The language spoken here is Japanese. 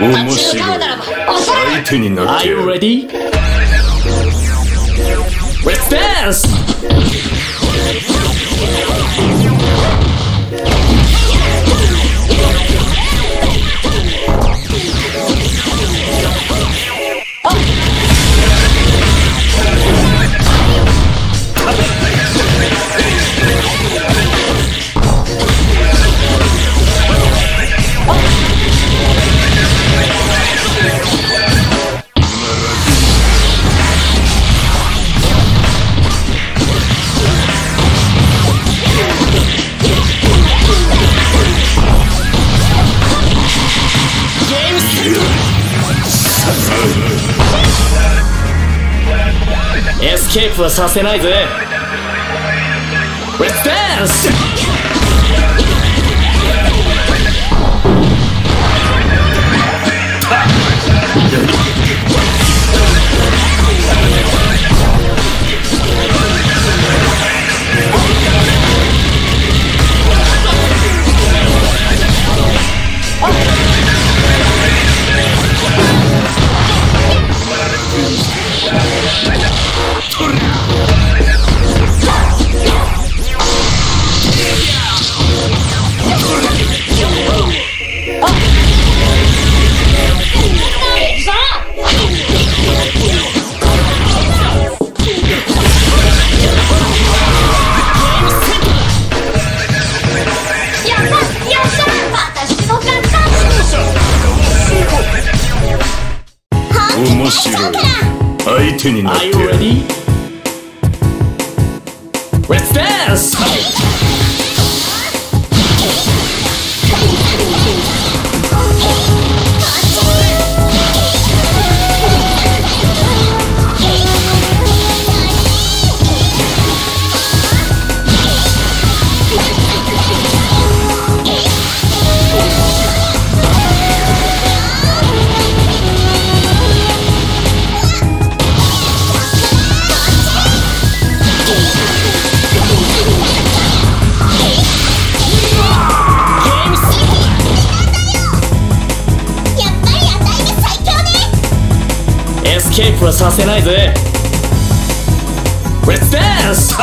面白い相手になって Are や you る ready? Let's dance! キープはさせないぜ Let's dance! やったや面白い。相手になっ Are て you やる。What's this? エスケープはさせないぜ。レッツダンス